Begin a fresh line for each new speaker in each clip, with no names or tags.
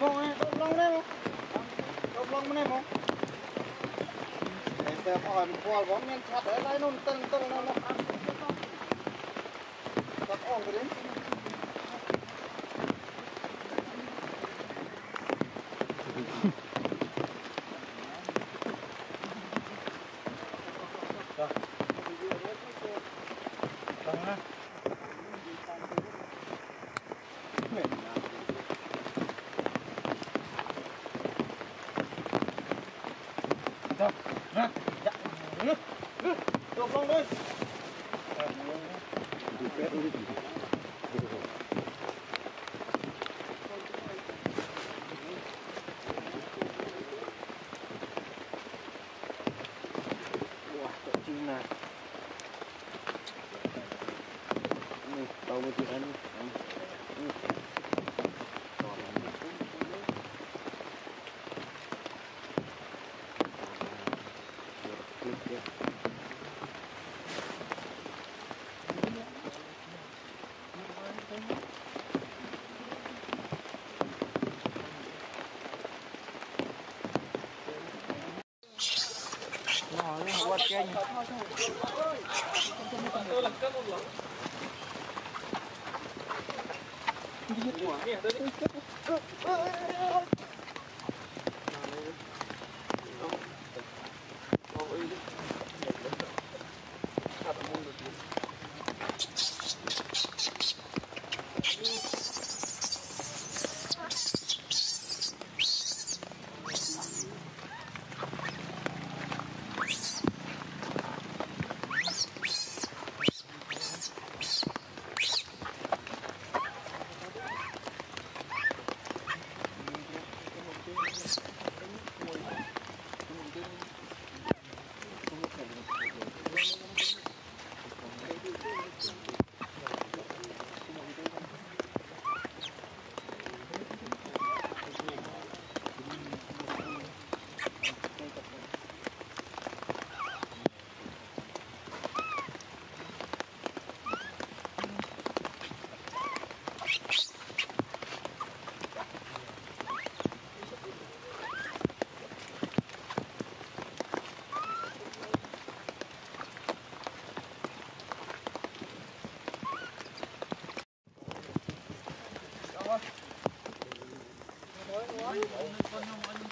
Long eh, long na mo. Long mo na mo. Eh, sa pa han po albo men chat eh lai nun tan tan na mo. Tak ong green. 走来呀嗯嗯要双倍
好啊，加油！你，
啊，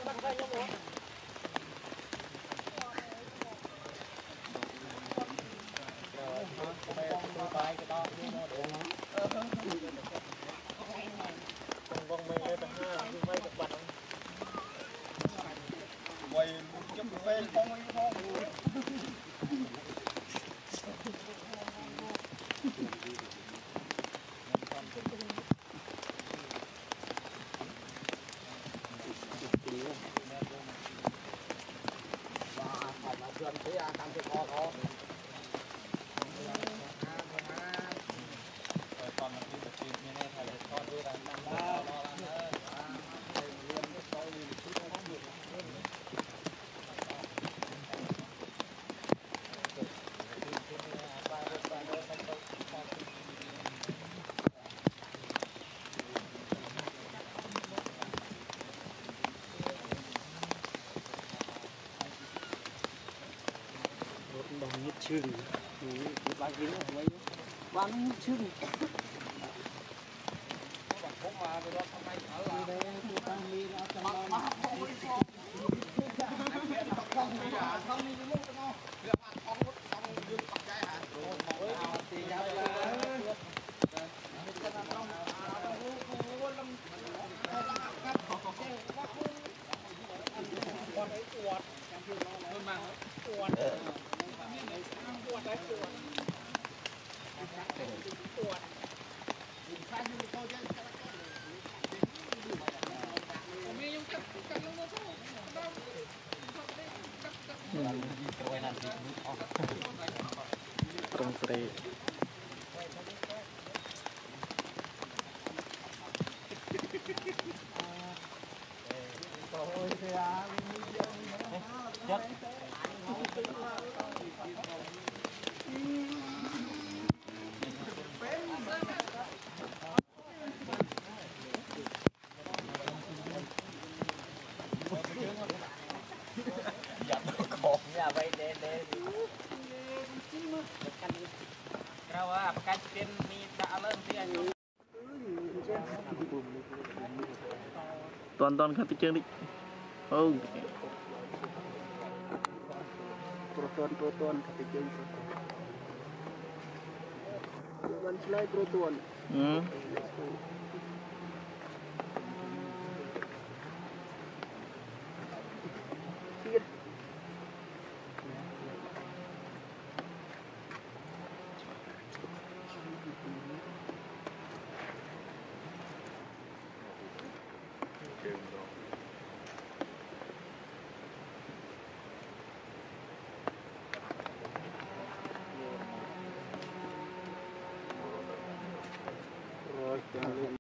大口干你
chừng ba kg mấy bán chừng Hãy
subscribe cho kênh Ghiền
Mì Gõ Để không
bỏ lỡ những video hấp dẫn
today. Tonton ganti cilik. Oh. Gitu. Proton-proton ganti cilik. Jangan selai proton. Hmm.